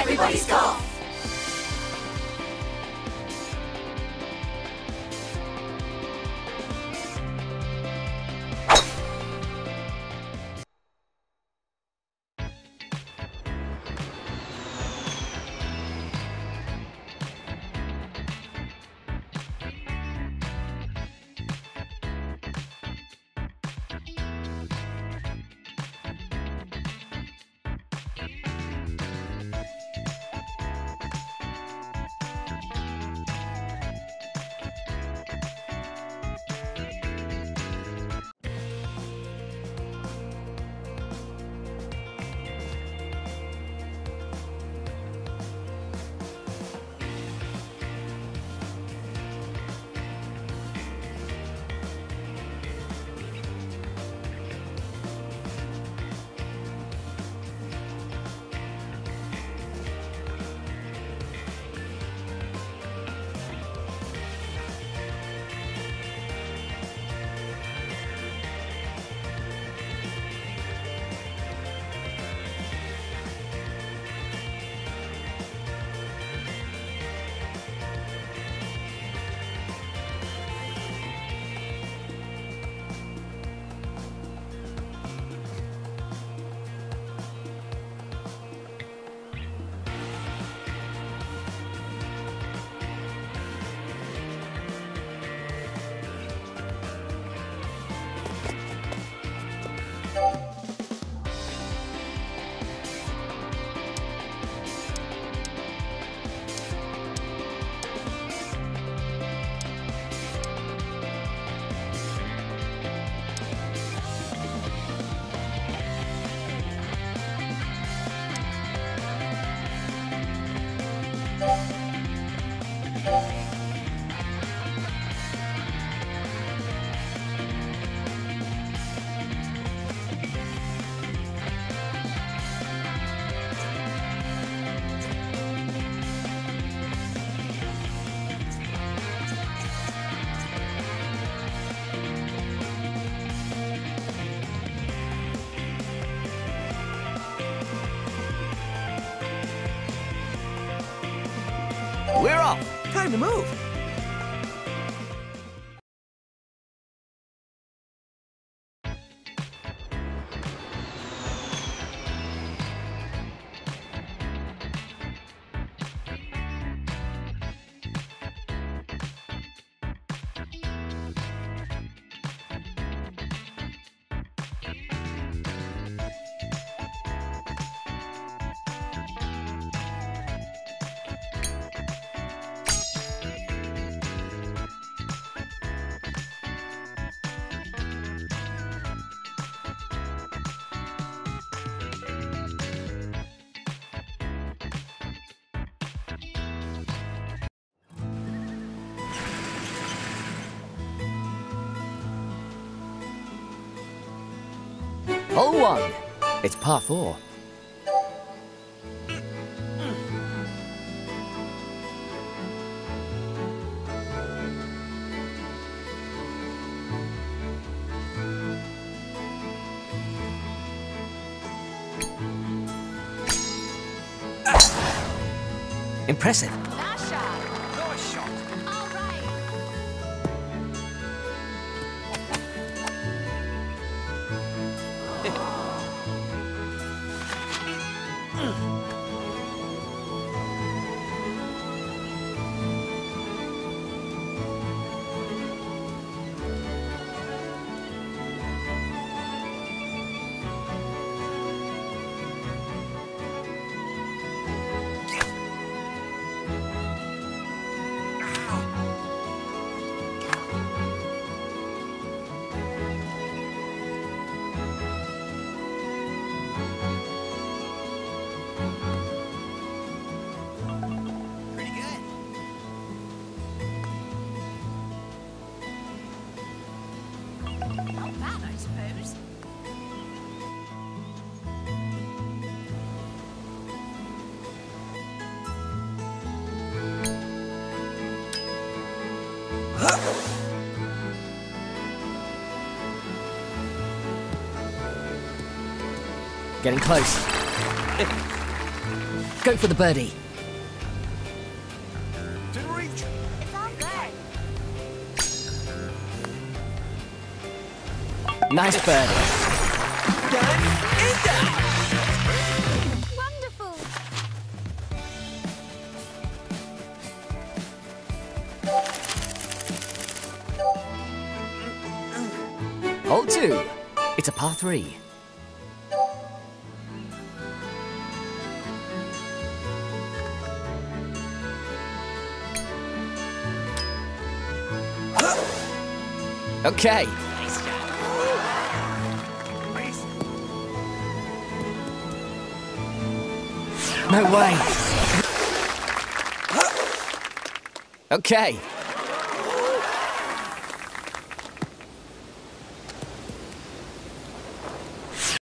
Everybody's golf. Time to move. Hole one. It's par four. Impressive. Suppose. Getting close. Go for the birdie. Nice birdie. Done and done. Wonderful. Hole two. It's a par three. Okay. No way. Okay.